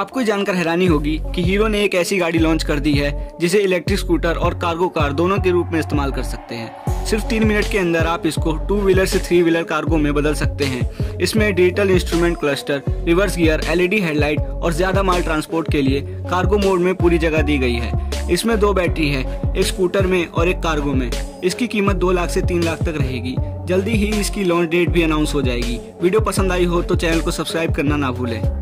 आपको जानकर हैरानी होगी कि हीरो ने एक ऐसी गाड़ी लॉन्च कर दी है, जिसे इलेक्ट्रिक स्कूटर और कार्गो कार दोनों के रूप में इस्तेमाल कर सकते हैं। सिर्फ़ तीन मिनट के अंदर आप इसको टू व्हीलर से थ्री व्हीलर कार्गो में बदल सकते हैं। इसमें digital instrument cluster reverse gear LED headlight और ज़्यादा माल ट्रांसपोर्ट के लिए कार्गो मोड में पूरी जगह दी गई है। इसमें दो बैटरी है, एक स्कूटर में और एक कार्गो में। इसकी कीमत दो लाख से तीन लाख तक रहेगी। जल्दी ही इसकी लॉन्च डेट भी अनाउंस हो जाएगी। वीडियो पसंद आई हो तो चैनल को सब्सक्राइब करना ना भूलें।